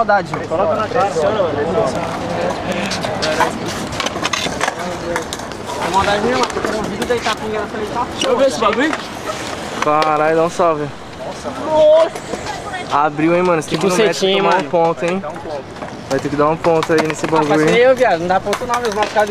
Saudade. Coloca na cara. Vou mandar mesmo, minhas, porque um vídeo da Itapinha nessa tá Deixa eu ver esse bagulho. Caralho, dá um salve. Nossa! Abriu, hein, mano. Esse Que aqui tipo tomar mano. um ponto, hein. Vai ter que dar um ponto aí nesse Ah, bagulho. nem hein. eu, viado. Não dá ponto não, meus machucados